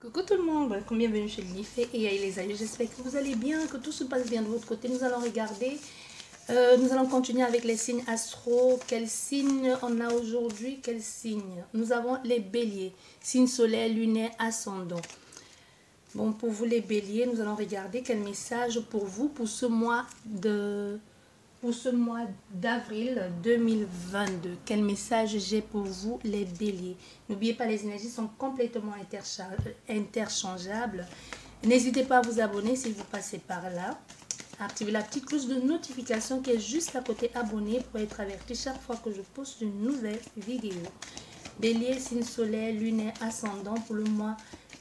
Coucou tout le monde, bienvenue chez Nifé et les amis, j'espère que vous allez bien, que tout se passe bien de votre côté. Nous allons regarder, euh, nous allons continuer avec les signes astro. Quels signes on a aujourd'hui? Quels signes Nous avons les béliers, signe solaire, lunaire, ascendant. Bon, pour vous les béliers, nous allons regarder quel message pour vous pour ce mois de pour ce mois d'avril 2022. Quel message j'ai pour vous, les béliers? N'oubliez pas, les énergies sont complètement interchangeables. N'hésitez pas à vous abonner si vous passez par là. Activez la petite cloche de notification qui est juste à côté abonné pour être averti chaque fois que je poste une nouvelle vidéo. Bélier, signe solaire, lunaire, ascendant pour le mois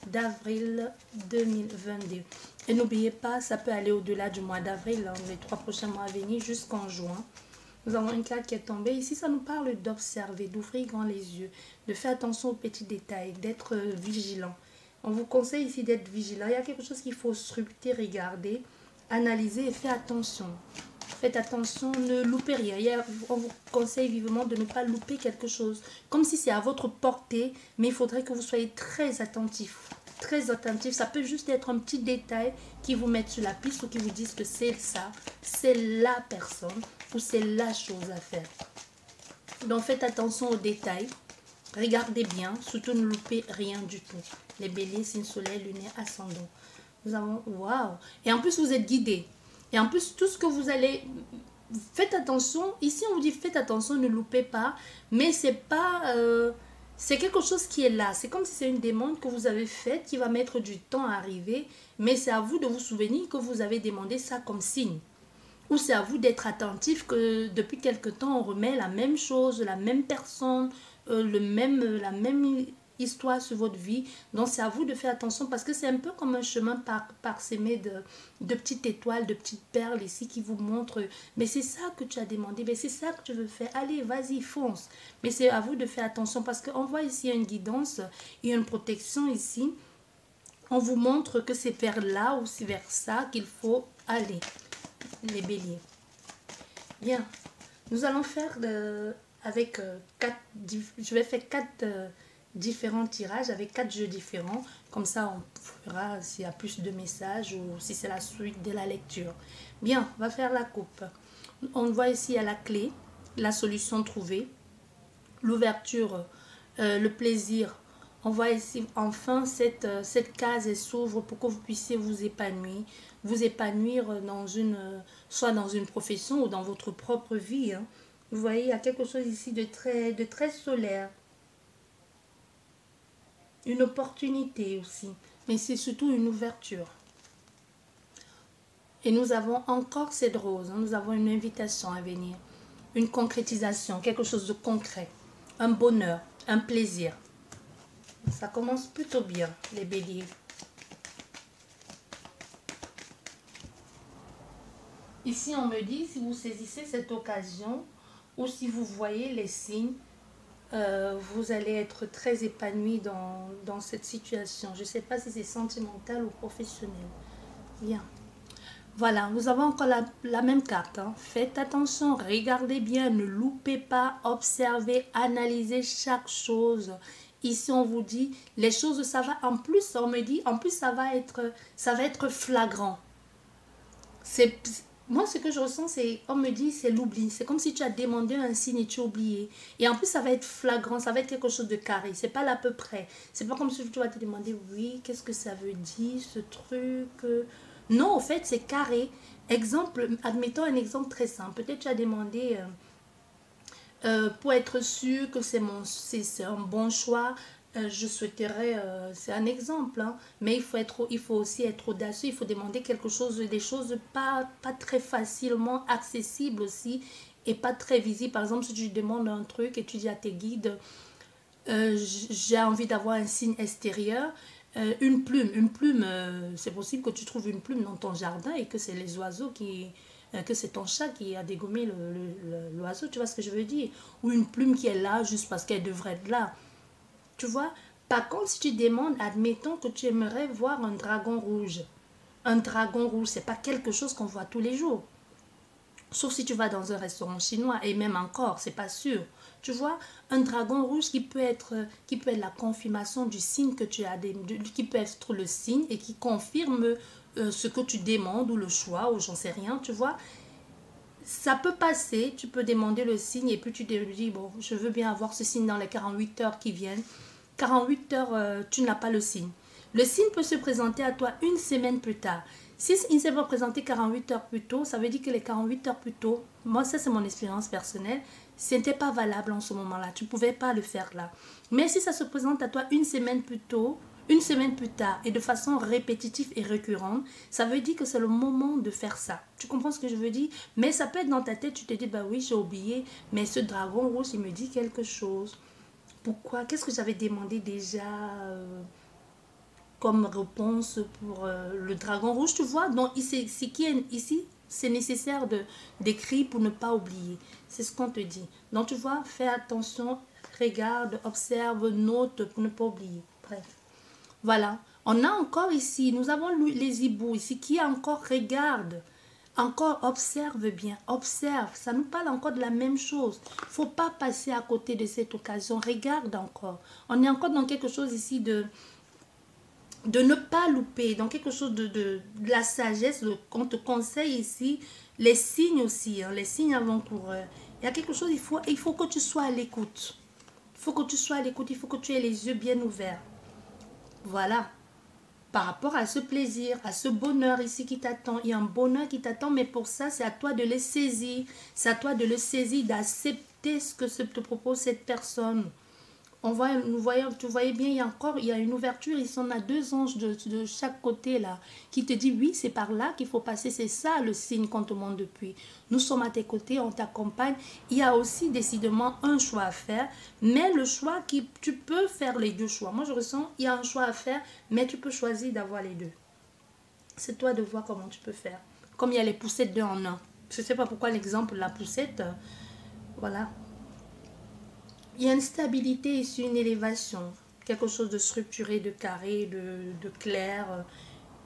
2022. Et n'oubliez pas, ça peut aller au-delà du mois d'avril, hein, les trois prochains mois à venir jusqu'en juin. Nous avons une carte qui est tombée. Ici, ça nous parle d'observer, d'ouvrir grand les yeux, de faire attention aux petits détails, d'être vigilant. On vous conseille ici d'être vigilant. Il y a quelque chose qu'il faut scruter, regarder, analyser et faire attention. Faites attention, ne loupez rien. On vous conseille vivement de ne pas louper quelque chose. Comme si c'est à votre portée, mais il faudrait que vous soyez très attentif très attentif. Ça peut juste être un petit détail qui vous met sur la piste ou qui vous disent que c'est ça, c'est la personne ou c'est la chose à faire. Donc faites attention aux détails. Regardez bien, surtout ne loupez rien du tout. Les béliers, signe soleil, lunaire, ascendant. Nous avons, waouh Et en plus, vous êtes guidé. Et en plus, tout ce que vous allez... Faites attention. Ici, on vous dit faites attention, ne loupez pas. Mais c'est pas... Euh, c'est quelque chose qui est là. C'est comme si c'est une demande que vous avez faite qui va mettre du temps à arriver, mais c'est à vous de vous souvenir que vous avez demandé ça comme signe. Ou c'est à vous d'être attentif que depuis quelque temps, on remet la même chose, la même personne, euh, le même, la même histoire sur votre vie. Donc c'est à vous de faire attention parce que c'est un peu comme un chemin par, parsemé de, de petites étoiles, de petites perles ici qui vous montrent, mais c'est ça que tu as demandé, mais c'est ça que tu veux faire. Allez, vas-y, fonce. Mais c'est à vous de faire attention parce qu'on voit ici une guidance et une protection ici. On vous montre que c'est vers là ou c'est vers ça qu'il faut aller, les béliers. Bien, nous allons faire avec euh, quatre, je vais faire quatre euh, différents tirages avec quatre jeux différents. Comme ça, on verra s'il y a plus de messages ou si c'est la suite de la lecture. Bien, on va faire la coupe. On voit ici à la clé la solution trouvée, l'ouverture, euh, le plaisir. On voit ici enfin cette, euh, cette case s'ouvre pour que vous puissiez vous épanouir, vous épanouir dans une, soit dans une profession ou dans votre propre vie. Hein. Vous voyez, il y a quelque chose ici de très, de très solaire une opportunité aussi, mais c'est surtout une ouverture. Et nous avons encore cette rose, nous avons une invitation à venir, une concrétisation, quelque chose de concret, un bonheur, un plaisir. Ça commence plutôt bien, les béliers. Ici, on me dit, si vous saisissez cette occasion, ou si vous voyez les signes euh, vous allez être très épanoui dans, dans cette situation. Je ne sais pas si c'est sentimental ou professionnel. Bien. Voilà, nous avons encore la, la même carte. Hein. Faites attention, regardez bien, ne loupez pas, observez, analysez chaque chose. Ici, on vous dit, les choses, ça va, en plus, on me dit, en plus, ça va être, ça va être flagrant. Moi, ce que je ressens, c'est, on me dit, c'est l'oubli. C'est comme si tu as demandé un signe et tu as oublié. Et en plus, ça va être flagrant, ça va être quelque chose de carré. C'est pas l'à peu près. C'est pas comme si tu vas te demander, oui, qu'est-ce que ça veut dire, ce truc? Non, en fait, c'est carré. Exemple, admettons un exemple très simple. Peut-être tu as demandé, euh, euh, pour être sûr que c'est un bon choix, je souhaiterais, euh, c'est un exemple, hein, mais il faut, être, il faut aussi être audacieux, il faut demander quelque chose, des choses pas, pas très facilement accessibles aussi et pas très visibles. Par exemple, si tu demandes un truc et tu dis à tes guides, euh, j'ai envie d'avoir un signe extérieur, une plume, une plume, c'est possible que tu trouves une plume dans ton jardin et que c'est les oiseaux qui, que c'est ton chat qui a dégommé l'oiseau, tu vois ce que je veux dire? Ou une plume qui est là juste parce qu'elle devrait être là. Tu vois Par contre, si tu demandes, admettons que tu aimerais voir un dragon rouge. Un dragon rouge, c'est pas quelque chose qu'on voit tous les jours. Sauf si tu vas dans un restaurant chinois et même encore, c'est pas sûr. Tu vois, un dragon rouge qui peut être, qui peut être la confirmation du signe que tu as, qui peut être le signe et qui confirme euh, ce que tu demandes ou le choix ou j'en sais rien, tu vois. Ça peut passer, tu peux demander le signe et puis tu te dis, bon, je veux bien avoir ce signe dans les 48 heures qui viennent. 48 heures, euh, tu n'as pas le signe. Le signe peut se présenter à toi une semaine plus tard. Si il ne s'est pas présenté 48 heures plus tôt, ça veut dire que les 48 heures plus tôt, moi ça c'est mon expérience personnelle, ce n'était pas valable en ce moment-là. Tu ne pouvais pas le faire là. Mais si ça se présente à toi une semaine plus tôt, une semaine plus tard et de façon répétitive et récurrente, ça veut dire que c'est le moment de faire ça. Tu comprends ce que je veux dire? Mais ça peut être dans ta tête, tu te dis, bah oui, j'ai oublié, mais ce dragon rouge, il me dit quelque chose. Pourquoi? Qu'est-ce que j'avais demandé déjà euh, comme réponse pour euh, le dragon rouge, tu vois? Donc, ici, ici c'est nécessaire de d'écrire pour ne pas oublier. C'est ce qu'on te dit. Donc, tu vois, fais attention, regarde, observe, note pour ne pas oublier. Bref. Voilà. On a encore ici, nous avons les hiboux ici qui encore regarde, encore observe bien, observe. Ça nous parle encore de la même chose. faut pas passer à côté de cette occasion. Regarde encore. On est encore dans quelque chose ici de de ne pas louper, dans quelque chose de, de, la sagesse qu'on te conseille ici, les signes aussi, hein, les signes avant-coureurs. Il y a quelque chose, il faut, il faut que tu sois à l'écoute. Il faut que tu sois à l'écoute, il faut que tu aies les yeux bien ouverts. Voilà. Par rapport à ce plaisir, à ce bonheur ici qui t'attend, il y a un bonheur qui t'attend, mais pour ça, c'est à toi de le saisir. C'est à toi de le saisir, d'accepter ce que te propose cette personne on voit, nous voyons, tu voyais bien, il y a encore, il y a une ouverture, il y en a deux anges de, de chaque côté là, qui te dit oui, c'est par là qu'il faut passer, c'est ça le signe qu'on te montre depuis. Nous sommes à tes côtés, on t'accompagne. Il y a aussi décidément un choix à faire, mais le choix qui, tu peux faire les deux choix. Moi je ressens, il y a un choix à faire, mais tu peux choisir d'avoir les deux. C'est toi de voir comment tu peux faire. Comme il y a les poussettes deux en un. Je ne sais pas pourquoi l'exemple la poussette, euh, voilà, il y a une stabilité ici, une élévation, quelque chose de structuré, de carré, de, clair, euh,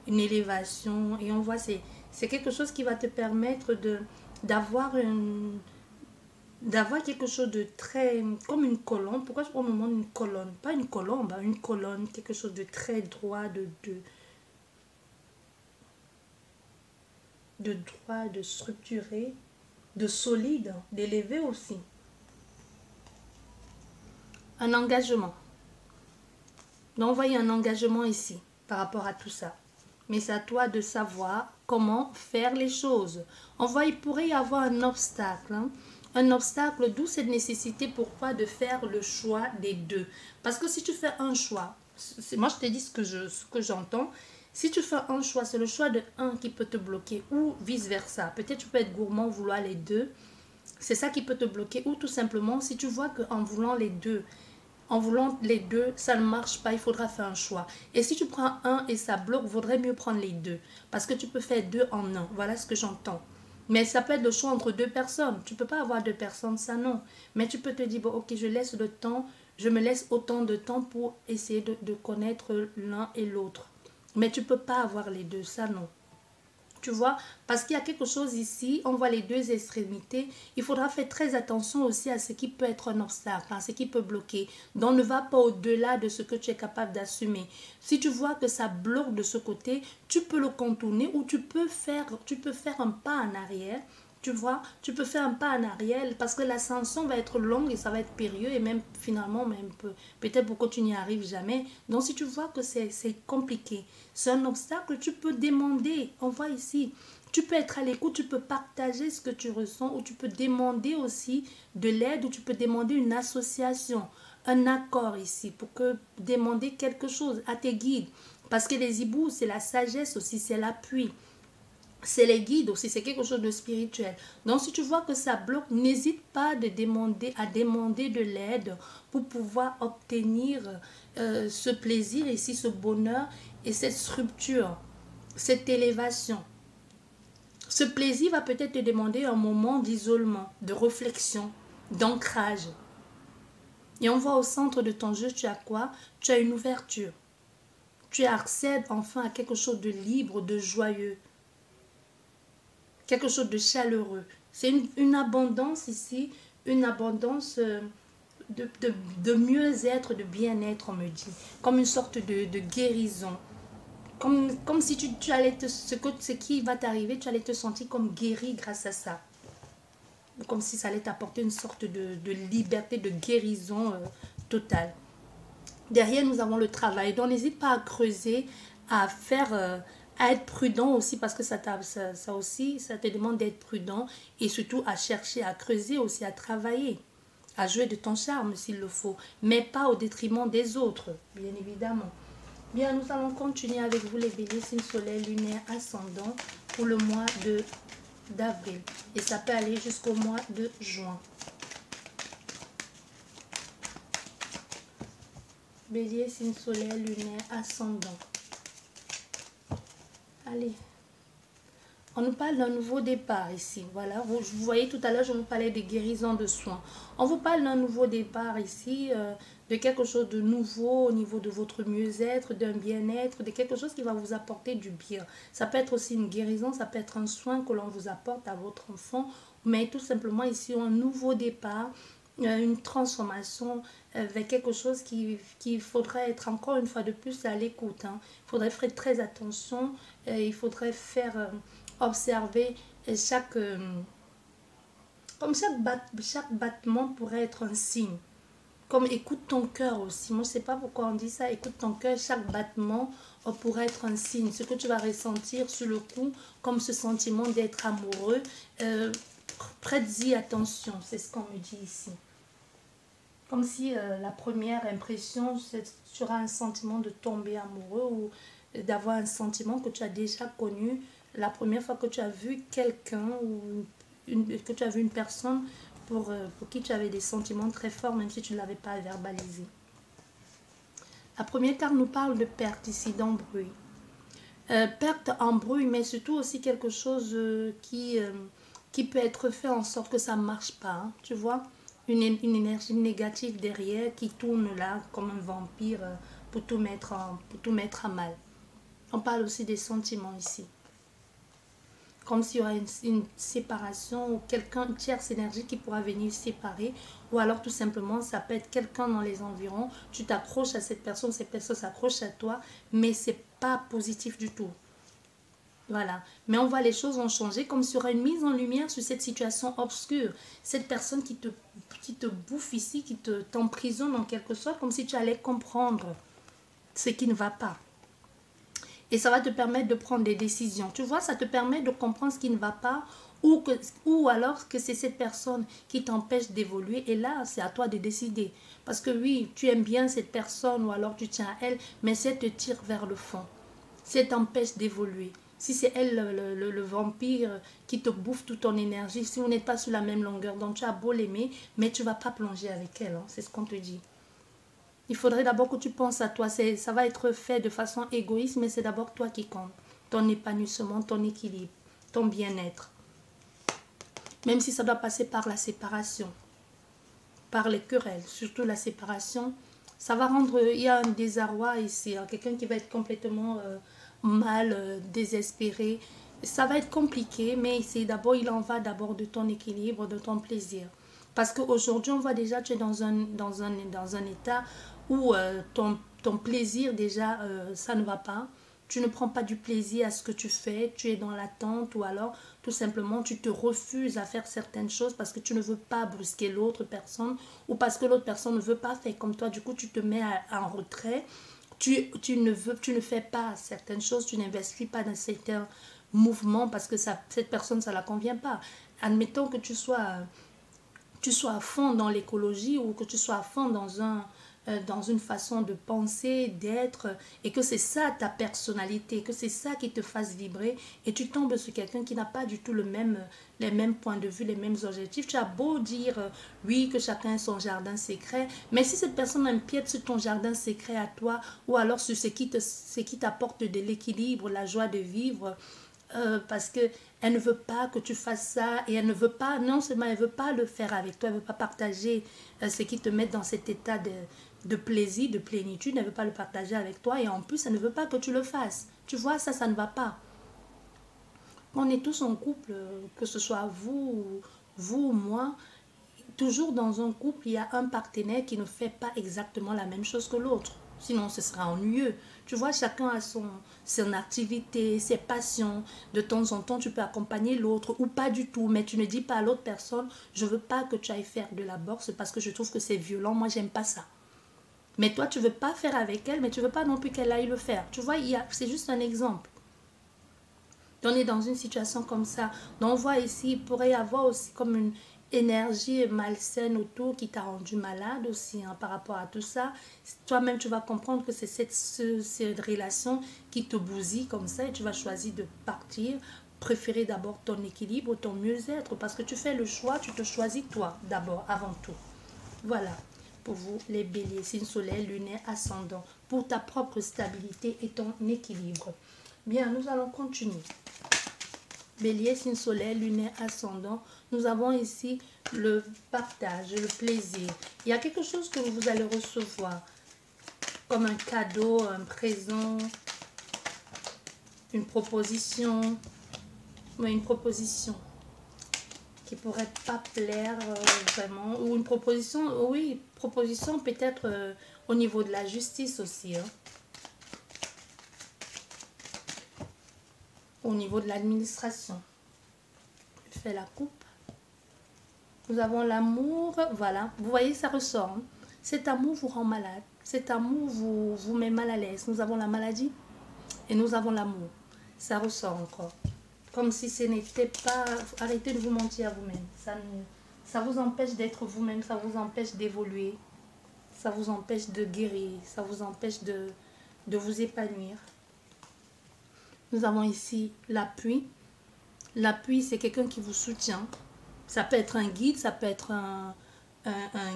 une élévation. Et on voit, c'est, quelque chose qui va te permettre d'avoir quelque chose de très comme une colonne. Pourquoi je prends le une colonne? Pas une colombe hein, une colonne quelque chose de très droit de de, de droit de structuré de solide d'élevé aussi un engagement. Donc, un engagement ici par rapport à tout ça. Mais c'est à toi de savoir comment faire les choses. On voit, il pourrait y avoir un obstacle. Hein. Un obstacle, d'où cette nécessité, pourquoi, de faire le choix des deux. Parce que si tu fais un choix, moi je te dis ce que je, ce que j'entends, si tu fais un choix, c'est le choix de un qui peut te bloquer ou vice-versa. Peut-être tu peux être gourmand, vouloir les deux. C'est ça qui peut te bloquer. Ou tout simplement, si tu vois qu'en voulant les deux, en voulant les deux, ça ne marche pas, il faudra faire un choix. Et si tu prends un et ça bloque, vaudrait mieux prendre les deux. Parce que tu peux faire deux en un. Voilà ce que j'entends. Mais ça peut être le choix entre deux personnes. Tu peux pas avoir deux personnes, ça non. Mais tu peux te dire, bon, ok, je laisse le temps, je me laisse autant de temps pour essayer de, connaître l'un et l'autre. Mais tu peux pas avoir les deux, ça non. Tu vois, parce qu'il y a quelque chose ici, on voit les deux extrémités. Il faudra faire très attention aussi à ce qui peut être un obstacle, à ce qui peut bloquer. Donc ne va pas au-delà de ce que tu es capable d'assumer. Si tu vois que ça bloque de ce côté, tu peux le contourner ou tu peux faire, tu peux faire un pas en arrière tu vois, tu peux faire un pas en arrière parce que l'ascension va être longue et ça va être périlleux et même finalement, même peut-être pourquoi tu n'y arrives jamais. Donc si tu vois que c'est compliqué, c'est un obstacle, tu peux demander. On voit ici, tu peux être à l'écoute, tu peux partager ce que tu ressens ou tu peux demander aussi de l'aide ou tu peux demander une association, un accord ici pour que demander quelque chose à tes guides. Parce que les hiboux, c'est la sagesse aussi, c'est l'appui c'est les guides aussi, c'est quelque chose de spirituel. Donc si tu vois que ça bloque, n'hésite pas à demander de l'aide pour pouvoir obtenir euh, ce plaisir ici, ce bonheur et cette structure, cette élévation. Ce plaisir va peut-être te demander un moment d'isolement, de réflexion, d'ancrage. Et on voit au centre de ton jeu, tu as quoi? Tu as une ouverture. Tu accèdes enfin à quelque chose de libre, de joyeux, quelque chose de chaleureux. C'est une, abondance ici, une abondance euh, de, de, mieux-être, de bien-être, on me dit. Comme une sorte de, de guérison. Comme, comme si tu, allais te, ce, ce qui va t'arriver, tu allais te sentir comme guéri grâce à ça. Comme si ça allait t'apporter une sorte de, de, liberté, de guérison euh, totale. Derrière, nous avons le travail. Donc, n'hésite pas à creuser, à faire, euh, à être prudent aussi, parce que ça, ça, ça aussi, ça te demande d'être prudent et surtout à chercher, à creuser aussi, à travailler, à jouer de ton charme s'il le faut, mais pas au détriment des autres, bien évidemment. Bien, nous allons continuer avec vous les béliers, signe soleil, lunaire, ascendant pour le mois de d'avril. Et ça peut aller jusqu'au mois de juin. Bélier, signe soleil, lunaire, ascendant. Allez. On nous parle d'un nouveau départ ici. Voilà, vous, voyez tout à l'heure, je vous parlais des guérisons de soins. On vous parle d'un nouveau départ ici, euh, de quelque chose de nouveau au niveau de votre mieux-être, d'un bien-être, de quelque chose qui va vous apporter du bien. Ça peut être aussi une guérison, ça peut être un soin que l'on vous apporte à votre enfant, mais tout simplement ici un nouveau départ, une transformation euh, vers quelque chose qui, qui faudrait être encore une fois de plus à l'écoute. Hein. Il faudrait faire très attention, il faudrait faire observer chaque... Euh, comme chaque, chaque battement pourrait être un signe. Comme écoute ton cœur aussi. Moi, je ne sais pas pourquoi on dit ça. Écoute ton cœur. Chaque battement euh, pourrait être un signe. Ce que tu vas ressentir sur le coup, comme ce sentiment d'être amoureux, euh, prête-y attention. C'est ce qu'on me dit ici. Comme si la première impression sera un sentiment de tomber amoureux ou d'avoir un sentiment que tu as déjà connu la première fois que tu as vu quelqu'un ou que tu as vu une personne pour, euh, pour qui tu avais des sentiments très forts, même si tu ne l'avais pas verbalisé. La première carte nous parle de perte ici, d'embrouille. Euh, perte en bruit, mais surtout aussi quelque chose euh, qui, qui peut être fait en sorte que ça ne marche pas. Hein. tu vois une, une, énergie négative derrière qui tourne là comme un vampire pour, tout mettre pour tout mettre à mal. On parle aussi des sentiments ici comme s'il y aurait une, séparation ou quelqu'un, une tierce énergie qui pourra venir séparer. Ou alors tout simplement, ça peut être quelqu'un dans les environs. Tu t'accroches à cette personne, cette personne s'accroche à toi, mais c'est pas positif du tout. Voilà. Mais on voit les choses ont changé comme aurait une mise en lumière sur cette situation obscure. Cette personne qui te, qui te bouffe ici, qui te t'emprisonne en quelque sorte, comme si tu allais comprendre ce qui ne va pas. Et ça va te permettre de prendre des décisions. Tu vois, ça te permet de comprendre ce qui ne va pas ou, ou alors que c'est cette personne qui t'empêche d'évoluer. Et là, c'est à toi de décider. Parce que oui, tu aimes bien cette personne ou alors tu tiens à elle, mais c'est te tire vers le fond. C'est t'empêche d'évoluer. Si c'est elle, le, vampire, qui te bouffe toute ton énergie, si vous n'êtes pas sur la même longueur, donc tu as beau l'aimer, mais tu vas pas plonger avec elle. Hein. C'est ce qu'on te dit. Il faudrait d'abord que tu penses à toi. Ça va être fait de façon égoïste, mais c'est d'abord toi qui compte. Ton épanouissement, ton équilibre, ton bien-être. Même si ça doit passer par la séparation, par les querelles, surtout la séparation, ça va rendre, il y a un désarroi ici, hein. quelqu'un qui va être complètement euh, mal, euh, désespéré. Ça va être compliqué, mais c'est d'abord, il en va d'abord de ton équilibre, de ton plaisir. Parce qu'aujourd'hui, on voit déjà, tu es dans un, dans un, dans un état où euh, ton, ton, plaisir déjà, euh, ça ne va pas. Tu ne prends pas du plaisir à ce que tu fais, tu es dans l'attente ou alors tout simplement tu te refuses à faire certaines choses parce que tu ne veux pas brusquer l'autre personne ou parce que l'autre personne ne veut pas faire comme toi. Du coup, tu te mets en retrait. Tu, tu, ne veux, tu ne fais pas certaines choses, tu n'investis pas dans certains mouvements parce que ça, cette personne, ça ne la convient pas. Admettons que tu sois, tu sois à fond dans l'écologie ou que tu sois à fond dans un, dans une façon de penser, d'être, et que c'est ça ta personnalité, que c'est ça qui te fasse vibrer, et tu tombes sur quelqu'un qui n'a pas du tout le même, les mêmes points de vue, les mêmes objectifs. Tu as beau dire, euh, oui, que chacun a son jardin secret, mais si cette personne empiète sur ton jardin secret à toi, ou alors sur ce qui t'apporte de l'équilibre, la joie de vivre, euh, parce que elle ne veut pas que tu fasses ça et elle ne veut pas, non seulement elle veut pas le faire avec toi, elle veut pas partager ce qui te met dans cet état de, de plaisir, de plénitude, elle ne veut pas le partager avec toi et en plus, elle ne veut pas que tu le fasses. Tu vois, ça, ça ne va pas. On est tous en couple, que ce soit vous, vous ou moi, toujours dans un couple, il y a un partenaire qui ne fait pas exactement la même chose que l'autre. Sinon, ce sera ennuyeux. Tu vois, chacun a son, son activité, ses passions. De temps en temps, tu peux accompagner l'autre ou pas du tout. Mais tu ne dis pas à l'autre personne, je veux pas que tu ailles faire de la boxe parce que je trouve que c'est violent. Moi, j'aime pas ça. Mais toi, tu veux pas faire avec elle, mais tu veux pas non plus qu'elle aille le faire. Tu vois, c'est juste un exemple. On est dans une situation comme ça. Donc, on voit ici, il pourrait y avoir aussi comme une, énergie malsaine autour qui t'a rendu malade aussi hein, par rapport à tout ça. Toi-même, tu vas comprendre que c'est cette, cette relation qui te bousille comme ça et tu vas choisir de partir. Préférer d'abord ton équilibre, ton mieux-être parce que tu fais le choix, tu te choisis toi d'abord, avant tout. Voilà pour vous les béliers, signe soleil, lunaire, ascendant, pour ta propre stabilité et ton équilibre. Bien, nous allons continuer. Bélier, signe soleil, lunaire, ascendant, nous avons ici le partage, le plaisir. Il y a quelque chose que vous allez recevoir comme un cadeau, un présent, une proposition, une proposition qui pourrait pas plaire euh, vraiment, ou une proposition, oui, proposition peut-être euh, au niveau de la justice aussi. Hein. Au niveau de l'administration. Je fais la coupe. Nous avons l'amour, voilà, vous voyez, ça ressort. Hein. Cet amour vous rend malade. Cet amour vous, vous met mal à l'aise. Nous avons la maladie et nous avons l'amour. Ça ressort encore. Comme si ce n'était pas... Arrêtez de vous mentir à vous-même. Ça, vous empêche d'être vous-même, ça vous empêche d'évoluer. Ça vous empêche de guérir, ça vous empêche de, de vous épanouir. Nous avons ici l'appui. L'appui, c'est quelqu'un qui vous soutient, ça peut être un guide, ça peut être un,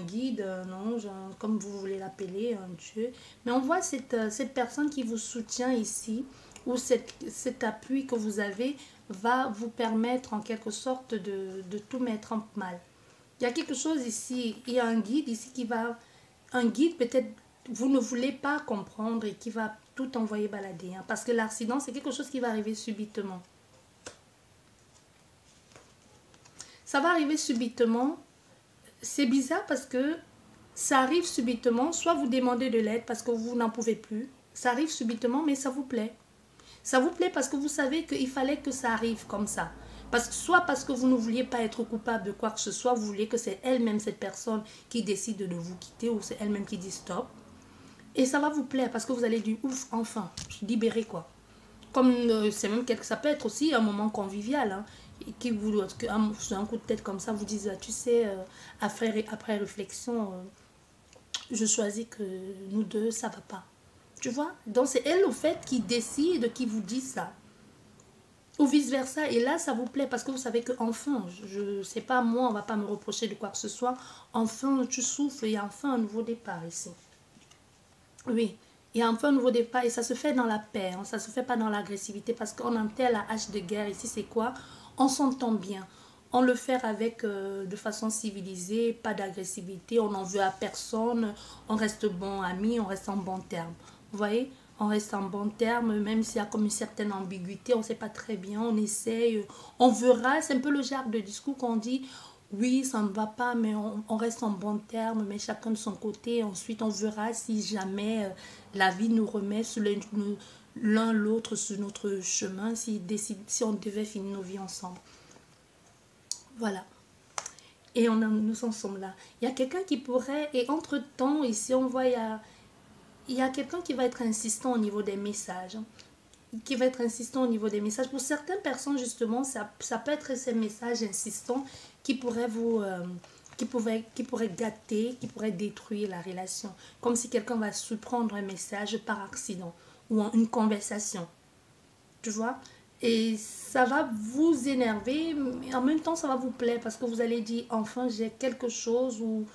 guide, un ange, comme vous voulez l'appeler, un Dieu. Mais on voit cette, euh, cette personne qui vous soutient ici, ou cet appui que vous avez va vous permettre en quelque sorte de, tout mettre en mal. Il y a quelque chose ici, il y a un guide ici qui va, un guide peut-être vous ne voulez pas comprendre et qui va tout envoyer balader. Hein, parce que l'accident, c'est quelque chose qui va arriver subitement. Ça va arriver subitement. C'est bizarre parce que ça arrive subitement. Soit vous demandez de l'aide parce que vous n'en pouvez plus. Ça arrive subitement, mais ça vous plaît. Ça vous plaît parce que vous savez qu'il fallait que ça arrive comme ça. Parce soit parce que vous ne vouliez pas être coupable de quoi que ce soit, vous voulez que c'est elle-même cette personne qui décide de vous quitter ou c'est elle-même qui dit stop. Et ça va vous plaire parce que vous allez dire ouf, enfin, libérée quoi. Comme euh, c'est même quelque, ça peut être aussi un moment convivial. Hein qui vous, sur un coup de tête comme ça, vous disent, tu sais, euh, après, après réflexion, euh, je choisis que nous deux, ça va pas. Tu vois Donc c'est elle, au fait, qui décide, qui vous dit ça. Ou vice-versa. Et là, ça vous plaît parce que vous savez que enfin, je ne sais pas, moi, on va pas me reprocher de quoi que ce soit. Enfin, tu souffles, il y a enfin un nouveau départ ici. Oui, il y a enfin un nouveau départ et ça se fait dans la paix. Hein, ça se fait pas dans l'agressivité parce qu'on entend la hache de guerre ici, c'est quoi? On s'entend bien. On le fait avec euh, de façon civilisée, pas d'agressivité, on n'en veut à personne, on reste bon amis, on reste en bon terme. Vous voyez on reste en bon terme, même s'il y a comme une certaine ambiguïté, on ne sait pas très bien, on essaye, on verra. C'est un peu le genre de discours qu'on dit, oui, ça ne va pas, mais on, reste en bon terme, mais chacun de son côté. Ensuite, on verra si jamais euh, la vie nous remet l'un l'autre sur notre chemin si, si on devait finir nos vies ensemble. Voilà. Et on nous en sommes là. Il y a quelqu'un qui pourrait, et entre-temps, ici on voit, il il y a quelqu'un qui va être insistant au niveau des messages. Qui va être insistant au niveau des messages. Pour certaines personnes, justement, ça, ça peut être ces messages insistants qui pourraient vous... Euh, qui pourrait, qui pourrait gâter, qui pourrait détruire la relation. Comme si quelqu'un va surprendre un message par accident ou en une conversation. Tu vois? Et ça va vous énerver, mais en même temps, ça va vous plaire parce que vous allez dire, enfin, j'ai quelque chose où,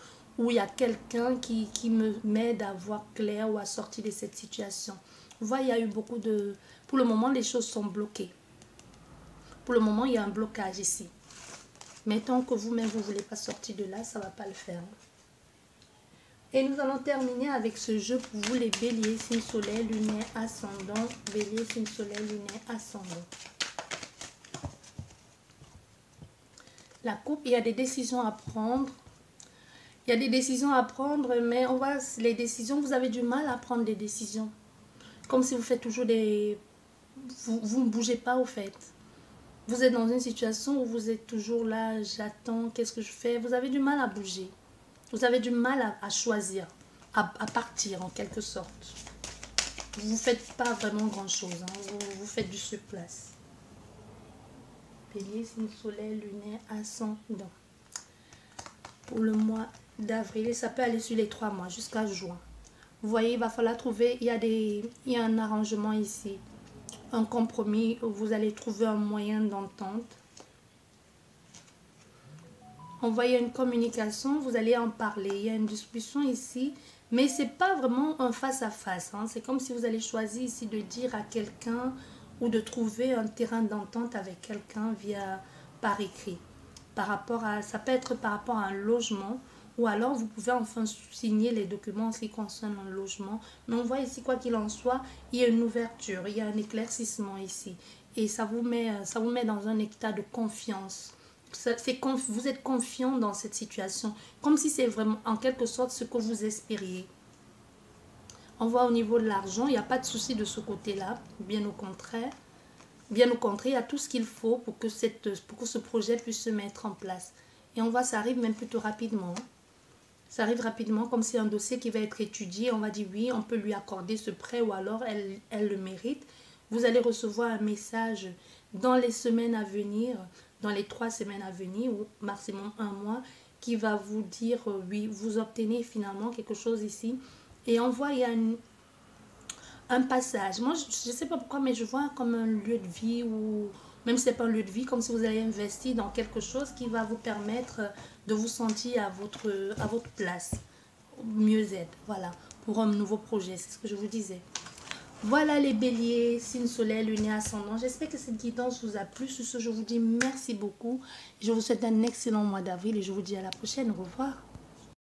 il y a quelqu'un qui, qui me m'aide à voir clair ou à sortir de cette situation. Vous voyez, il y a eu beaucoup de... Pour le moment, les choses sont bloquées. Pour le moment, il y a un blocage ici. Mais tant que vous-même, vous ne voulez pas sortir de là, ça ne va pas le faire. Et nous allons terminer avec ce jeu pour vous les béliers, signe soleil, lunaire, ascendant. Bélier, signe soleil, lunaire, ascendant. La coupe, il y a des décisions à prendre. Il y a des décisions à prendre, mais on voit les décisions, vous avez du mal à prendre des décisions. Comme si vous faites toujours des... Vous, vous ne bougez pas au fait. Vous êtes dans une situation où vous êtes toujours là, j'attends, qu'est-ce que je fais? Vous avez du mal à bouger. Vous avez du mal à, choisir, à, partir en quelque sorte. Vous ne faites pas vraiment grand-chose. Hein. Vous, faites du surplace. Bélier, soleil, lunaire, ascendant. Pour le mois d'avril, ça peut aller sur les trois mois, jusqu'à juin. Vous voyez, il va falloir trouver, il y a, des, il y a un arrangement ici un compromis où vous allez trouver un moyen d'entente. Envoyer une communication, vous allez en parler. Il y a une discussion ici, mais c'est pas vraiment un face-à-face. Hein. C'est comme si vous allez choisir ici de dire à quelqu'un ou de trouver un terrain d'entente avec quelqu'un via par écrit. Par rapport à, ça peut être par rapport à un logement ou alors vous pouvez enfin signer les documents qui concerne un logement. Mais on voit ici, quoi qu'il en soit, il y a une ouverture, il y a un éclaircissement ici. Et ça vous met, euh, ça vous met dans un état de confiance. vous êtes confiant dans cette situation, comme si c'est vraiment en quelque sorte ce que vous espériez. On voit au niveau de l'argent, il n'y a pas de souci de ce côté-là, bien au contraire. Bien au contraire, il y a tout ce qu'il faut pour que, cette, pour que ce projet puisse se mettre en place. Et on voit ça arrive même plutôt rapidement. Ça arrive rapidement, comme c'est un dossier qui va être étudié. On va dire oui, on peut lui accorder ce prêt ou alors elle, elle le mérite. Vous allez recevoir un message dans les semaines à venir, dans les trois semaines à venir, ou maximum un mois, qui va vous dire euh, oui, vous obtenez finalement quelque chose ici. Et on voit, il y a un passage. Moi, je ne sais pas pourquoi, mais je vois comme un lieu de vie ou même si ce n'est pas un lieu de vie, comme si vous allez investir dans quelque chose qui va vous permettre de vous sentir à votre, à votre place, mieux-être, voilà, pour un nouveau projet, c'est ce que je vous disais. Voilà les béliers, signe soleil, lunaire, ascendant. J'espère que cette guidance vous a plu. Sur ce, je vous dis merci beaucoup. Je vous souhaite un excellent mois d'avril et je vous dis à la prochaine. Au revoir.